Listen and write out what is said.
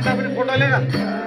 लेना अपनी फ़ोटो लेना